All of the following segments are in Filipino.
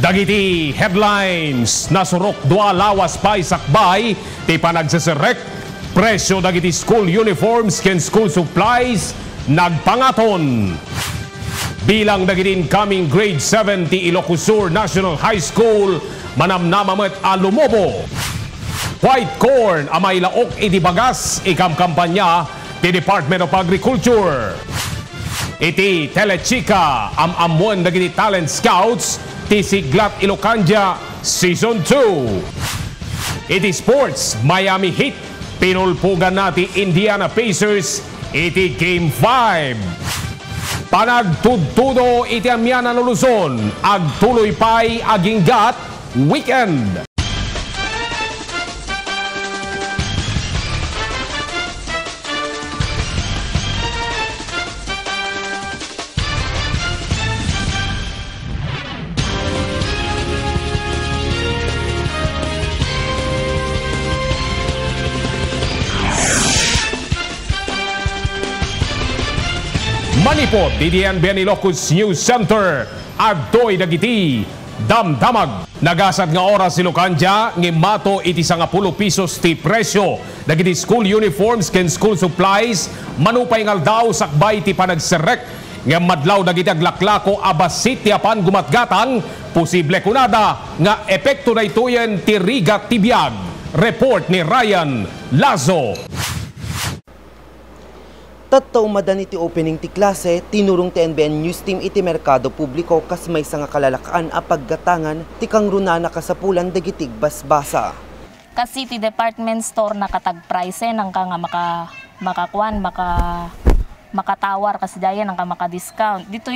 Dagiti headlines nasurok dua lawas pay sakbay ti panagseserek presyo dagiti school uniforms ken school supplies nagpangaton. Bilang dagiti incoming grade 7 ti Ilocos National High School manamnamamet a lumobo. White corn amay laok iti bagas ikam kampanya ti Department of Agriculture. Iti Telechika am amuan dagiti talent scouts ti Siglat Ilocanja Season 2. Iti sports Miami Heat pinulpugan nati Indiana Pacers iti Game 5. Panagtudtudo iti amyanan Luzon agtuloy pay aginggat weekend. Manipot, DDN Benilocos News Center, Agtoy Dagiti, Damdamag. Nagasad nga oras si Lucanja, ngi mato iti sangapulo pisos ti presyo. Dagiti school uniforms ken school supplies, manupay ngal daw sakbay ti panagserek. Nga madlaw dagiti aglaklako abasit ti apan gumatgatang, posible kunada nga epekto na ituyen ti riga tibiyag. Report ni Ryan Lazo. Tattaw madan iti opening ti klase, tinurong ti NBN News Team iti merkado publiko kas may nga kalalakaan a paggatangan ti kang runana kasapulan dagitig basbasa. Kasi ti department store nakatag price nang ka nga maka makakuan maka makatawar kasi daya nang ka maka-discount. Dito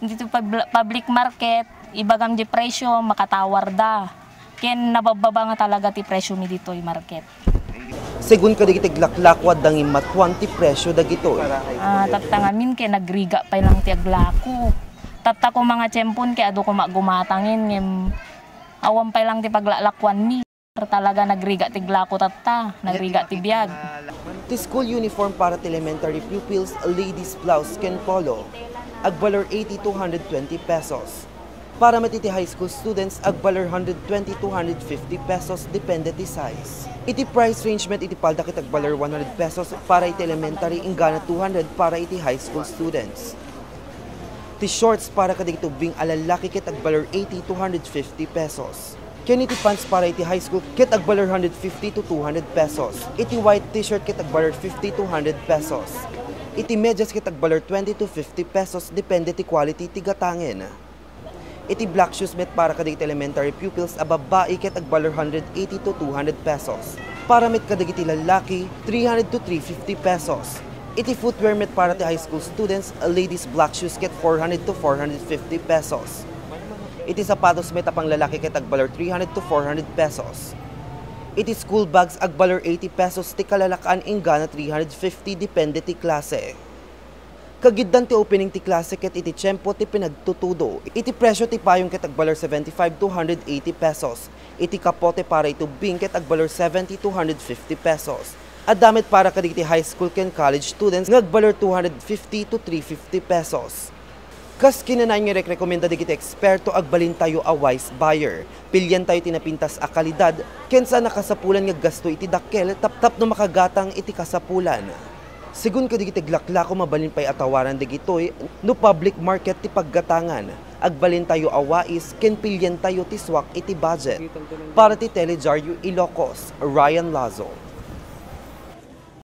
dito public market ibagam di presyo makatawar da. Ken nabababa nga talaga ti presyo mi dito market. Segun ka dagitig laklakwad dangin matuan ti presyo dagito. Ah, tatangamin kay nagriga pa lang ti aglako. Tatta ko mga tsempon kay ado ko magumatangin ngem awam pa lang ti paglalakwan mi. Talaga nagriga ti glako tatta, nagriga ti biyag. Ti school uniform para ti elementary pupils, ladies blouse ken polo. Agbalor 80 to 120 pesos. Para matiti high school students, agbalor 120 to 150 pesos depende ti size. Iti price range met iti palda kit agbalor 100 pesos para iti elementary ingana 200 para iti high school students. Ti shorts para kadig tubing alalaki kit agbalor 80 to 150 pesos. Ken iti pants para iti high school kit agbalor 150 to 200 pesos. Iti white t-shirt kit agbalor 50 to 100 pesos. Iti medyas kit agbalor 20 to 50 pesos depende ti quality ti gatangin. Iti black shoes met para kadigit elementary pupils a babae ket agbalor 180 to 200 pesos. Para met kadigit lalaki 300 to 350 pesos. Iti footwear met para ti high school students a ladies black shoes ket 400 to 450 pesos. Iti sapatos met pang lalaki ket agbalor 300 to 400 pesos. Iti school bags agbalor 80 pesos ti kalalakaan ingana 350 depende ti klase. Kagiddan ti opening ti klase ket iti tiyempo ti pinagtutudo. Iti presyo ti payong ket agbalor 75 to 180 pesos. Iti kapote para itubing ket agbalor 70 to 150 pesos. At damit para kadigiti high school ken college students ngagbalor 250 to 350 pesos. Kas kinanay nga rekomenda digiti eksperto agbalin tayo a wise buyer. Pilyan tayo tinapintas a kalidad, kensa nakasapulan nga gasto iti dakkel tap-tap no makagatang iti kasapulan. Sigun ka digiti glaklako mabalin pay atawaran digitoy no public market ti paggatangan. Agbalin tayo awais ken pilyan tayo ti swak iti budget. Para ti Telejaryo Ilocos, Ryan Lazo.